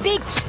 big